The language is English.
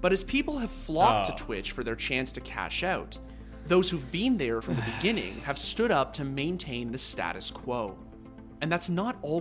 But as people have flocked Oh. to Twitch for their chance to cash out, those who've been there from the beginning have stood up to maintain the status quo. And that's not always